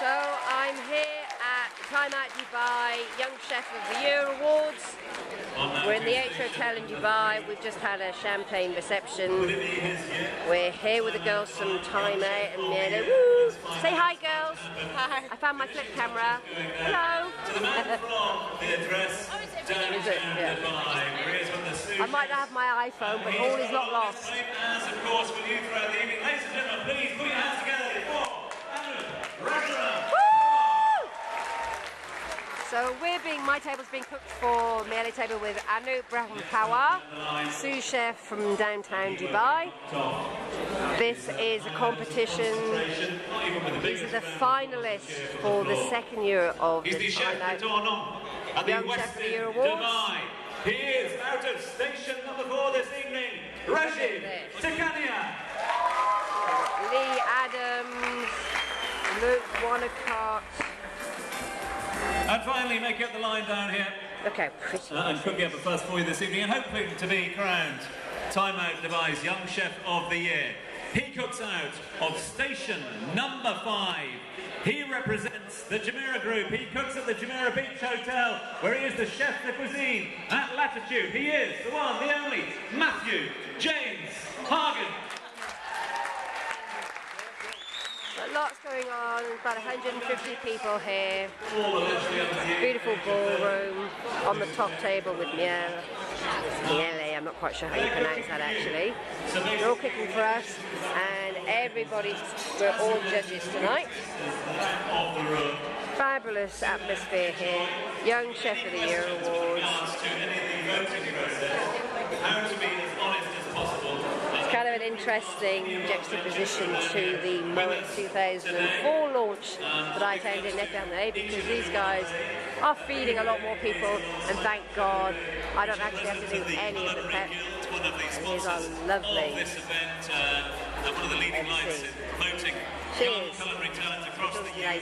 So I'm here at Time Out Dubai Young Chef of the Year Awards. We're in the H Hotel in Dubai. We've just had a champagne reception. We're here with the girls from Time Out and Miele. Woo! Say hi, girls. Hi. I found my flip camera. Hello. Oh, is it? Yeah. I might not have my iPhone, but all is not lost. As of course with you throughout the evening. Ladies and gentlemen, please put your hands together So we're being, my table's being cooked for Miele table with Anoop Brahmpawar, sous chef from downtown Dubai. This is a competition. These are the finalists for the second year of the chef Time Out. de Tournon at the Young Chef of the Year Awards. Dubai. He is out of station number four this evening. Rashid. Tikania. Lee Adams, Luke Wanacott. And finally, make up the line down here. Look how pretty. Uh, and cooking up a fuss for you this evening and hoping to be crowned Time Out Dubai's Young Chef of the Year. He cooks out of station number five. He represents the Jumeirah Group. He cooks at the Jumeirah Beach Hotel, where he is the chef de cuisine at Latitude. He is the one, the only, Matthew James Hagen. But lots going on, about 150 people here. Beautiful ballroom on the top table with Miele. Miele, I'm not quite sure how you pronounce that actually. They're all cooking for us and everybody, we're all judges tonight. Fabulous atmosphere here. Young Chef of the Year Awards. Interesting juxtaposition to the Moet 2004 launch that I attended in Epernay because these guys are feeding a lot more people and thank God I don't actually have to do any of the prep. It's one of the These are lovely. this event uh, one of the leading lights in promoting Cheers. culinary talent across the.